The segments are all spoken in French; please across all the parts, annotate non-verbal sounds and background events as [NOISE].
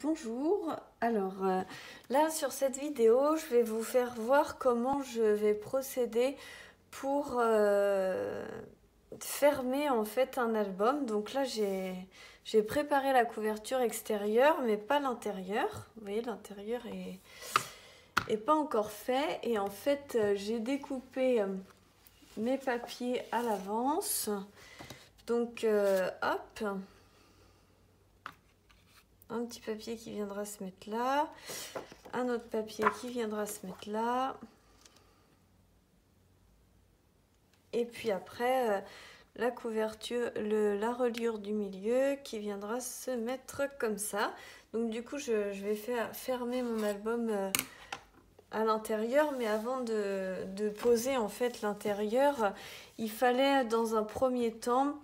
Bonjour, alors euh, là sur cette vidéo je vais vous faire voir comment je vais procéder pour euh, fermer en fait un album. Donc là j'ai préparé la couverture extérieure mais pas l'intérieur. Vous voyez l'intérieur est, pas encore fait et en fait euh, j'ai découpé mes papiers à l'avance. Donc hop un petit papier qui viendra se mettre là, un autre papier qui viendra se mettre là. Et puis après, euh, la couverture, la reliure du milieu qui viendra se mettre comme ça. Donc du coup, je, vais faire fermer mon album euh, à l'intérieur. Mais avant de, poser en fait l'intérieur, il fallait dans un premier temps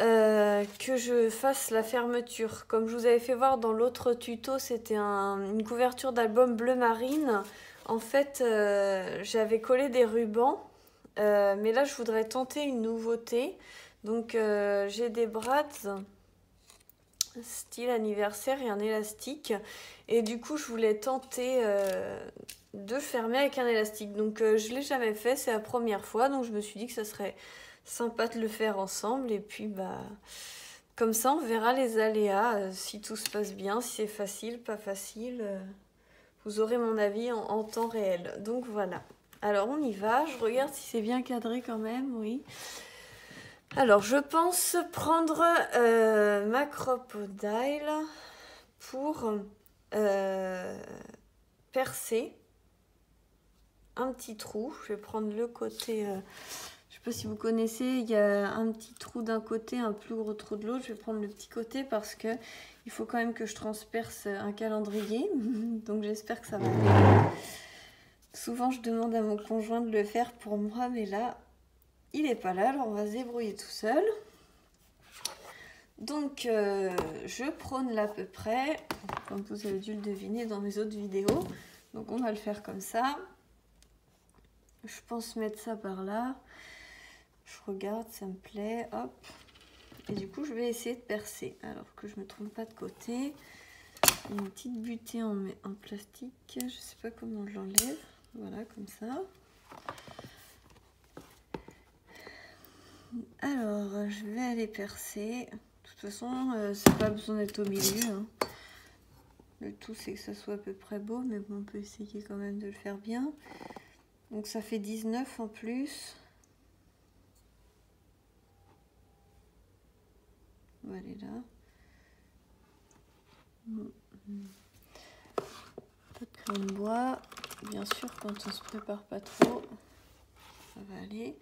euh, que je fasse la fermeture. Comme je vous avais fait voir dans l'autre tuto, c'était une couverture d'album bleu marine. En fait, euh, j'avais collé des rubans, euh, mais là je voudrais tenter une nouveauté. Donc j'ai des brats style anniversaire et un élastique. Et du coup, je voulais tenter de fermer avec un élastique. Donc je ne l'ai jamais fait, c'est la première fois. Donc je me suis dit que ça serait sympa de le faire ensemble. Et puis, bah, comme ça, on verra les aléas, euh, si tout se passe bien, si c'est facile, pas facile. Euh, vous aurez mon avis en, temps réel. Donc voilà. Alors on y va. Je regarde si c'est bien cadré quand même, oui. Alors je pense prendre euh, ma crocodile pour percer un petit trou. Je vais prendre le côté sais pas si vous connaissez, il y a un petit trou d'un côté, un plus gros trou de l'autre. Je vais prendre le petit côté parce que il faut quand même que je transperce un calendrier. [LAUGHS] Donc j'espère que ça va. Souvent je demande à mon conjoint de le faire pour moi, mais là, il n'est pas là, alors on va se débrouiller tout seul. Donc euh, je prône l'à peu près, comme vous avez dû le deviner dans mes autres vidéos. Donc on va le faire comme ça. Je pense mettre ça par là. Je regarde, ça me plaît, hop. Et du coup, je vais essayer de percer. Alors que je me trompe pas de côté. Une petite butée en, en plastique. Je sais pas comment je l'enlève. Voilà, comme ça. Alors, je vais aller percer. De toute façon, euh, c'est pas besoin d'être au milieu. Hein. Le tout, c'est que ça soit à peu près beau. Mais bon, on peut essayer quand même de le faire bien. Donc, ça fait 19 en plus. On va aller là. Pas de bois. Bien sûr, quand on se prépare pas trop, ça va aller.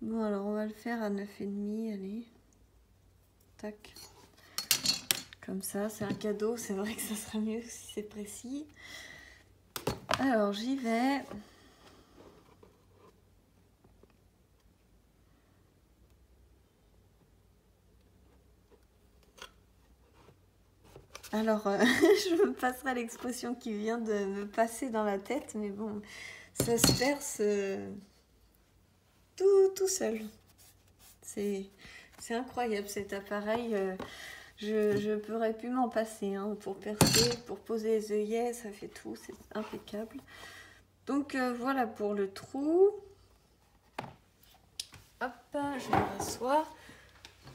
Bon, alors on va le faire à 9,5. Allez. Tac. Comme ça, c'est un cadeau. C'est vrai que ça sera mieux si c'est précis. Alors, j'y vais. Alors, euh, [LAUGHS] je me passerai l'expression qui vient de me passer dans la tête, mais bon, ça se perce euh, tout, tout seul. C'est incroyable cet appareil. Euh, je, je pourrais plus m'en passer hein, pour percer, pour poser les œillets, ça fait tout, c'est impeccable. Donc voilà pour le trou. Hop, je me rassois.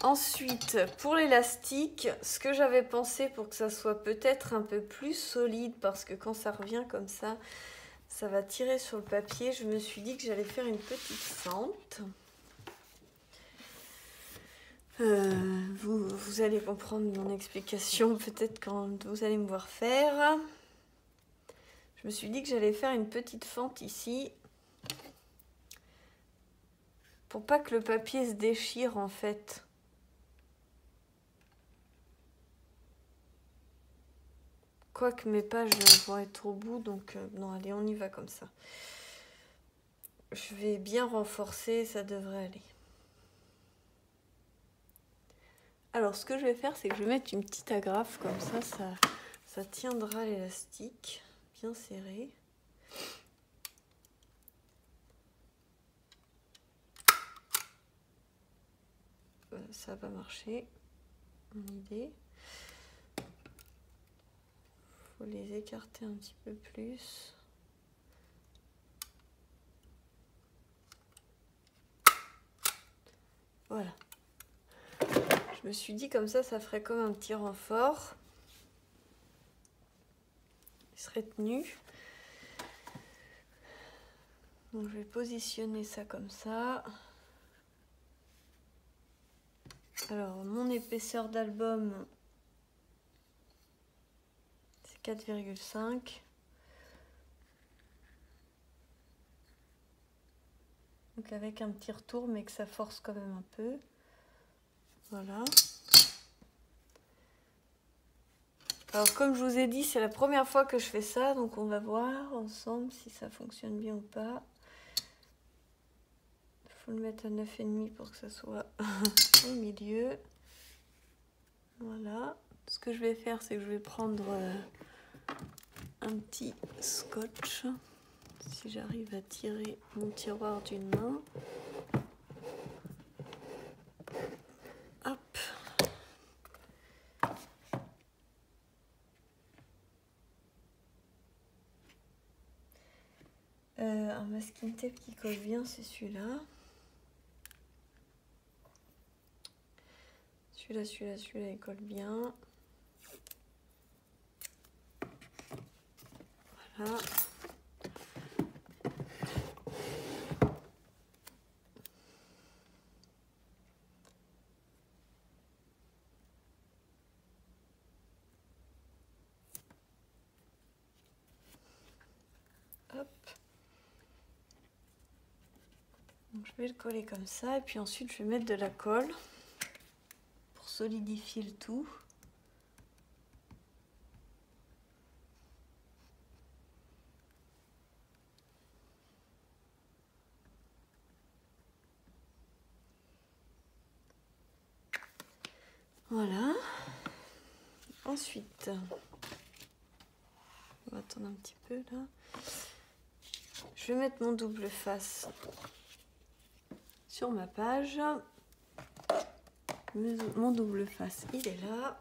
Ensuite, pour l'élastique, ce que j'avais pensé pour que ça soit peut-être un peu plus solide, parce que quand ça revient comme ça, ça va tirer sur le papier, je me suis dit que j'allais faire une petite fente. Euh, vous, vous, allez comprendre mon explication peut-être quand vous allez me voir faire. Je me suis dit que j'allais faire une petite fente ici. Pour pas que le papier se déchire en fait. Quoique mes pages vont être au bout, donc euh, non, allez, on y va comme ça. Je vais bien renforcer, ça devrait aller. Alors, ce que je vais faire, c'est que je vais mettre une petite agrafe, comme ça, ça, ça tiendra l'élastique bien serré. Euh, ça va marcher, mon idée. Faut les écarter un petit peu plus. Voilà. Je me suis dit comme ça, ça ferait comme un petit renfort. Il serait tenu. Donc je vais positionner ça comme ça. Alors mon épaisseur d'album 4,5. Donc avec un petit retour mais que ça force quand même un peu. Voilà. Alors comme je vous ai dit, c'est la première fois que je fais ça, donc on va voir ensemble si ça fonctionne bien ou pas. Il faut le mettre à 9,5 pour que ça soit [LAUGHS] au milieu. Voilà. Ce que je vais faire, c'est que je vais prendre euh, un petit scotch. Si j'arrive à tirer mon tiroir d'une main. masking tape qui colle bien, c'est celui-là. Celui-là, celui-là, celui-là, il colle bien. Je vais le coller comme ça et puis ensuite je vais mettre de la colle pour solidifier le tout. Voilà. Un petit peu là. Je vais mettre mon double face sur ma page. Mon double face, il est là.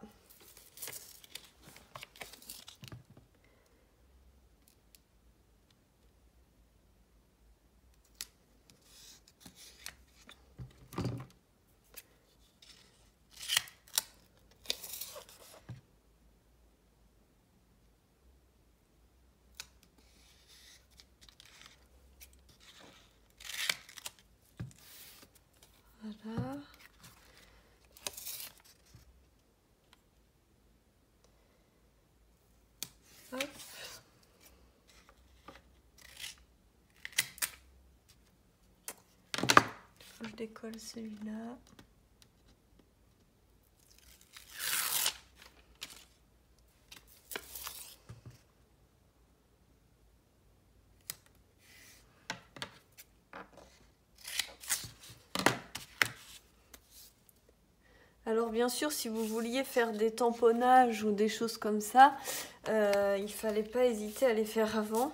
Je décolle celui-là. Alors bien sûr, si vous vouliez faire des tamponnages ou des choses comme ça, euh, il fallait pas hésiter à les faire avant.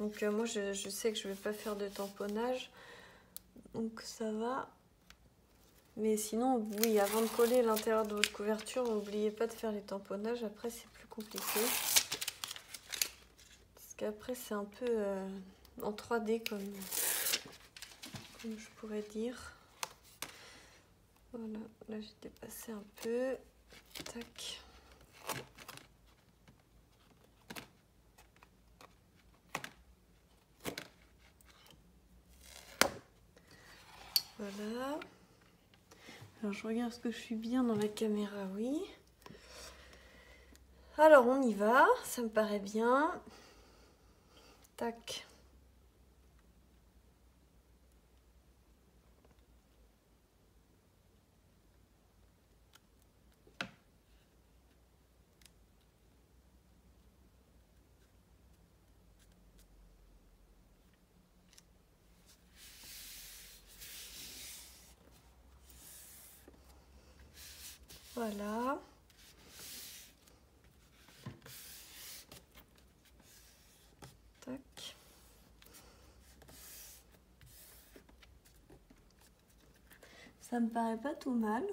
Donc euh, moi, je, je, sais que je vais pas faire de tamponnage. Donc ça va. Mais sinon, oui, avant de coller l'intérieur de votre couverture, n'oubliez pas de faire les tamponnages. Après, c'est plus compliqué. Parce qu'après, c'est un peu euh, en 3D comme, comme je pourrais dire. Voilà, là j'ai dépassé un peu. Tac. Voilà. Alors je regarde ce que je suis bien dans la caméra, oui. Alors on y va, ça me paraît bien. Tac. Voilà. Tac. Ça me paraît pas tout mal.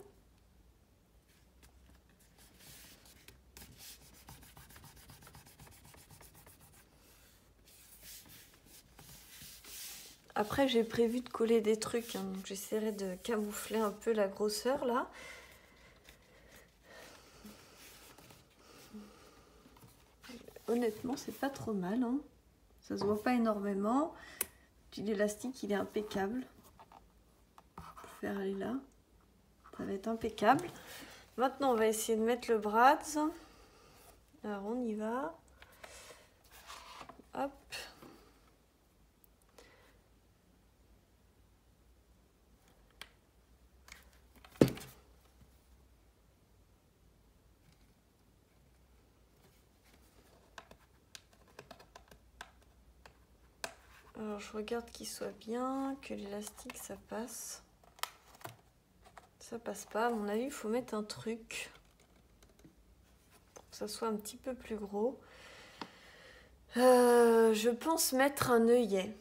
Après, j'ai prévu de coller des trucs, hein, donc j'essaierai de camoufler un peu la grosseur là. Honnêtement, c'est pas trop mal. Hein. Ça se voit pas énormément. L'élastique, il est impeccable. Faire aller là. Ça va être impeccable. Maintenant, on va essayer de mettre le brads. Alors, on y va. Hop. Alors je regarde qu'il soit bien, que l'élastique ça passe. Ça passe pas, à mon avis il faut mettre un truc pour que ça soit un petit peu plus gros. Euh, je pense mettre un œillet.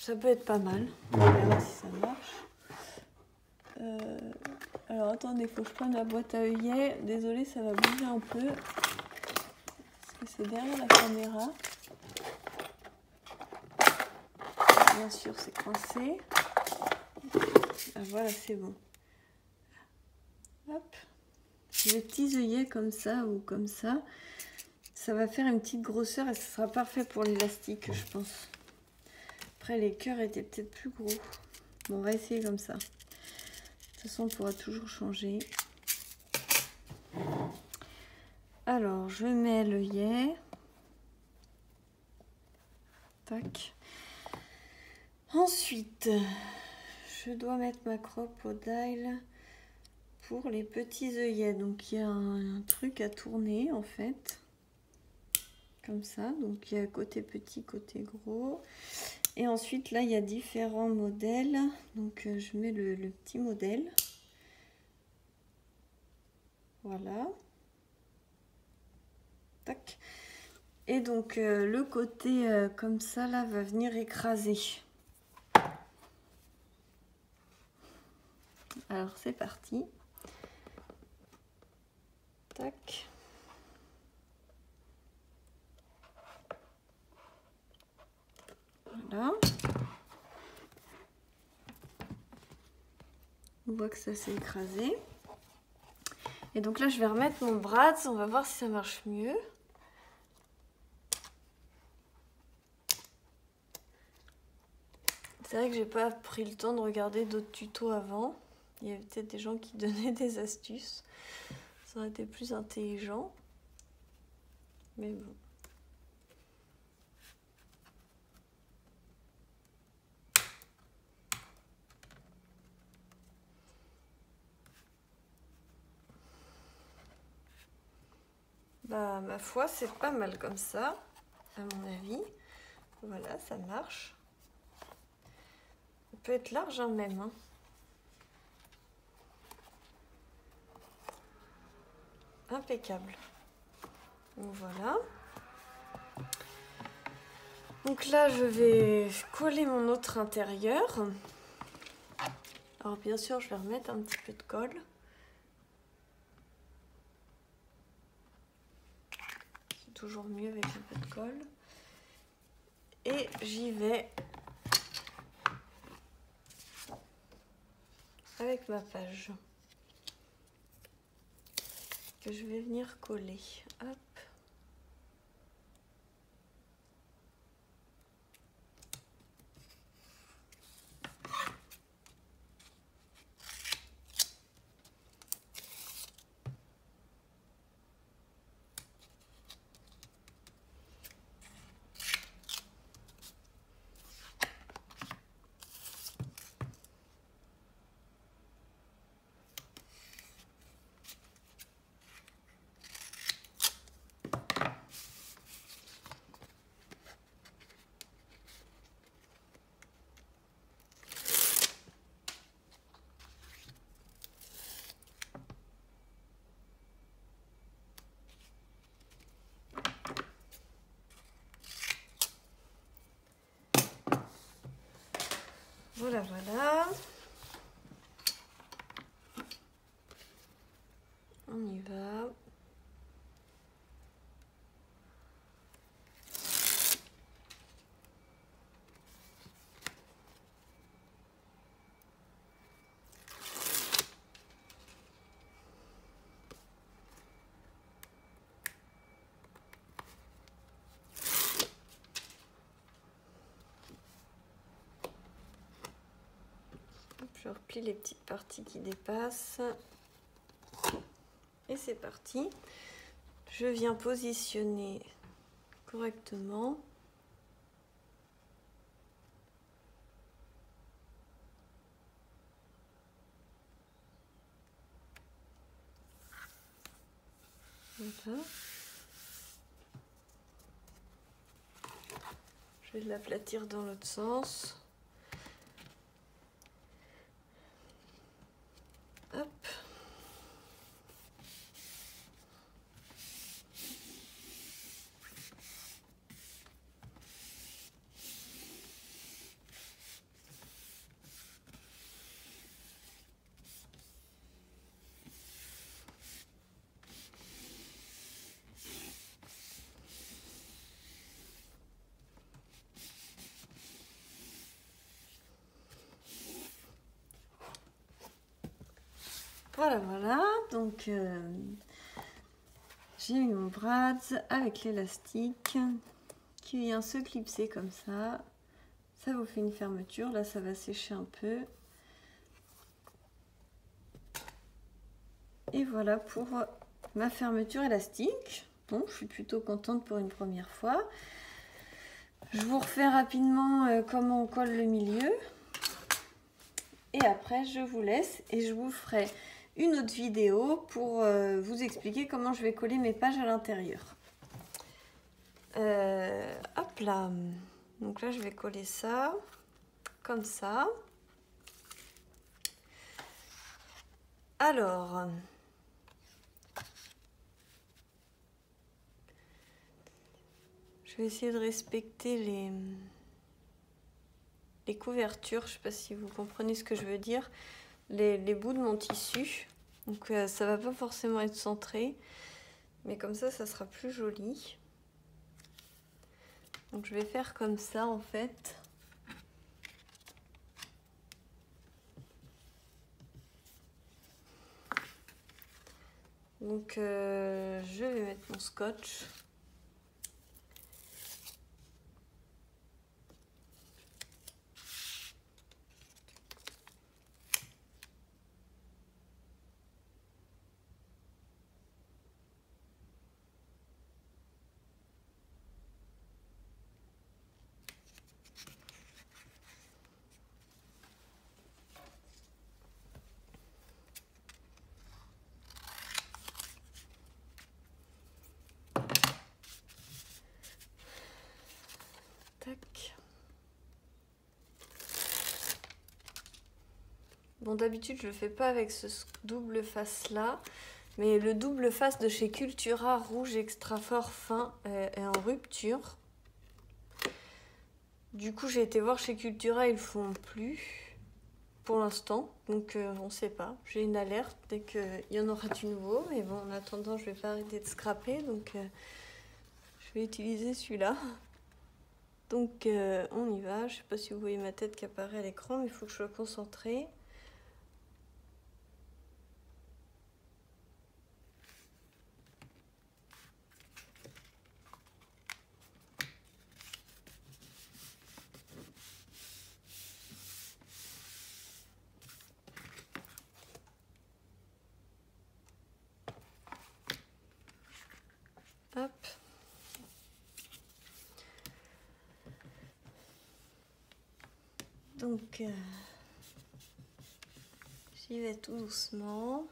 Ça peut être pas mal. On voir si ça marche. Euh, alors attendez, il faut que je prenne la boîte à œillets. Désolée, ça va bouger un peu. Parce que c'est derrière la caméra. Bien sûr, c'est coincé. Ah, voilà, c'est bon. Hop. Les petits œillets comme ça ou comme ça, ça va faire une petite grosseur et ce sera parfait pour l'élastique, je pense. Après, les cœurs étaient peut-être plus gros. Bon, on va essayer comme ça. De toute façon, on pourra toujours changer. Alors, je mets l'œillet. Tac. Ensuite, je dois mettre ma crocodile pour les petits œillets. Donc il y a un, truc à tourner en fait. Comme ça. Donc il y a côté petit, côté gros. Et ensuite là il y a différents modèles. Donc euh, je mets le, petit modèle. Voilà. Tac. Et donc euh, le côté euh, comme ça là va venir écraser. Alors c'est parti. Tac. Voilà. On voit que ça s'est écrasé. Et donc là, je vais remettre mon bras. On va voir si ça marche mieux. C'est vrai que j'ai pas pris le temps de regarder d'autres tutos avant. Il y avait peut-être des gens qui [LAUGHS] donnaient des astuces. Ça aurait été plus intelligent. Mais bon. Bah, ma foi, c'est pas mal comme ça, à mon avis. Voilà, ça marche. Ça peut être large hein, même. Hein. Impeccable. voilà. Donc là, je vais coller mon autre intérieur. Alors bien sûr, je vais remettre un petit peu de colle. C'est toujours mieux avec un peu de colle. Et j'y vais avec ma page je vais venir coller. Hop. Voilà, voilà. On y va. Je replie les petites parties qui dépassent. Et c'est parti. Je viens positionner correctement. Voilà. Je vais l'aplatir dans l'autre sens. Hop. Voilà, voilà. Donc, euh, j'ai mis mon brads avec l'élastique qui vient se clipser comme ça. Ça vous fait une fermeture. Là, ça va sécher un peu. Et voilà pour ma fermeture élastique. Donc, je suis plutôt contente pour une première fois. Je vous refais rapidement euh, comment on colle le milieu. Et après, je vous laisse et je vous ferai une autre vidéo pour euh, vous expliquer comment je vais coller mes pages à l'intérieur. Euh, hop là. Donc là, je vais coller ça comme ça. Alors, je vais essayer de respecter les, les couvertures. Je sais pas si vous comprenez ce que je veux dire les, bouts de mon tissu. Donc euh, ça va pas forcément être centré, mais comme ça, ça sera plus joli. Donc je vais faire comme ça en fait. Donc euh, je vais mettre mon scotch. D'habitude, je le fais pas avec ce double face là. Mais le double face de chez Cultura rouge extra fort fin euh, est en rupture. Du coup, j'ai été voir chez Cultura, ils le font plus pour l'instant. Donc, euh, on sait pas. J'ai une alerte dès qu'il y en aura du nouveau. Mais bon, en attendant, je vais pas arrêter de scraper. Donc, euh, je vais utiliser celui-là. Donc, on y va. Je sais pas si vous voyez ma tête qui apparaît à l'écran, mais il faut que je sois concentrée. Donc, euh, j'y vais tout doucement.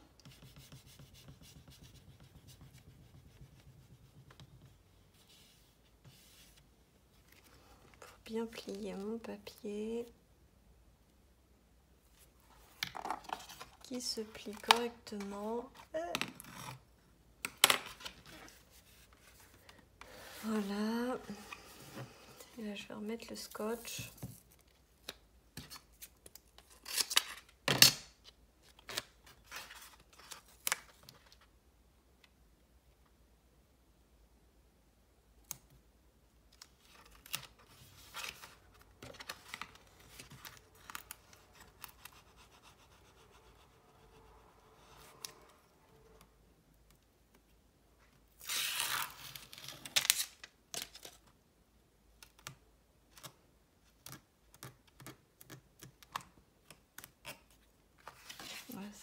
Pour bien plier mon papier. Qui se plie correctement. Voilà. Et là, je vais remettre le scotch.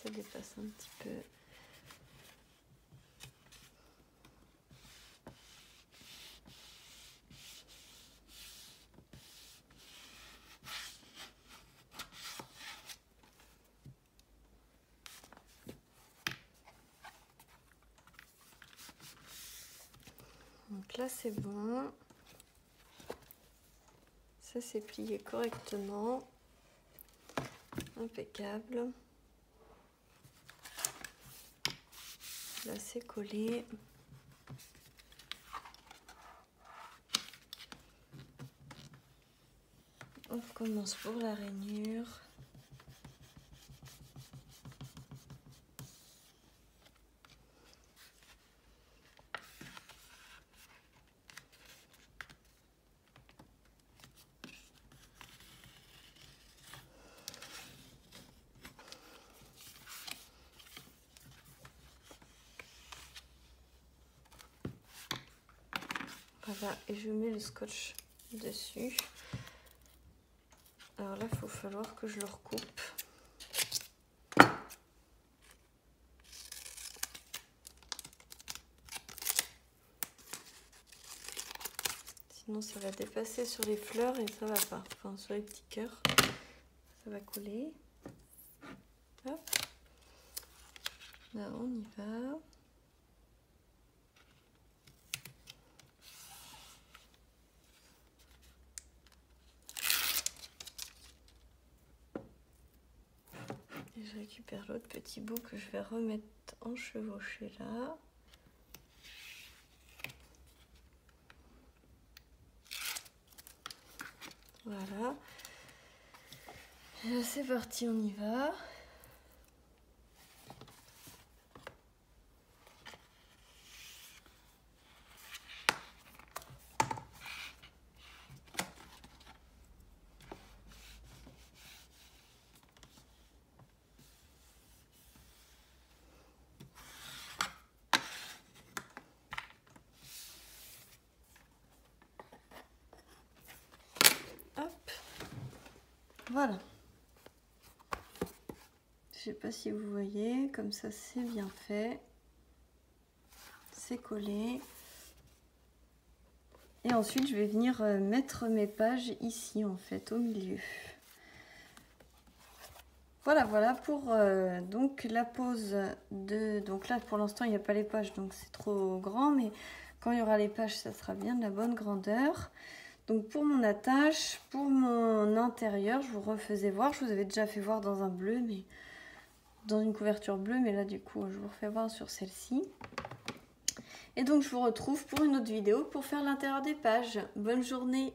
Ça dépasse un petit peu. Donc là c'est bon. Ça c'est plié correctement. Impeccable. C'est collé. On commence pour la rainure. Et je mets le scotch dessus. Alors là, il faut falloir que je le recoupe. Sinon, ça va dépasser sur les fleurs et ça va pas. Enfin, sur les petits cœurs, ça va coller. Hop. Là, on y va. Je récupère l'autre petit bout que je vais remettre en chevauché là. Voilà. C'est parti, on y va. Voilà. Je sais pas si vous voyez, comme ça c'est bien fait. C'est collé. Et ensuite je vais venir euh, mettre mes pages ici en fait, au milieu. Voilà, voilà pour euh, donc la pose de... Donc là pour l'instant il n'y a pas les pages donc c'est trop grand mais quand il y aura les pages ça sera bien de la bonne grandeur. Donc pour mon attache, pour mon intérieur, je vous refaisais voir. Je vous avais déjà fait voir dans un bleu, mais dans une couverture bleue. Mais là, du coup, je vous refais voir sur celle-ci. Et donc, je vous retrouve pour une autre vidéo pour faire l'intérieur des pages. Bonne journée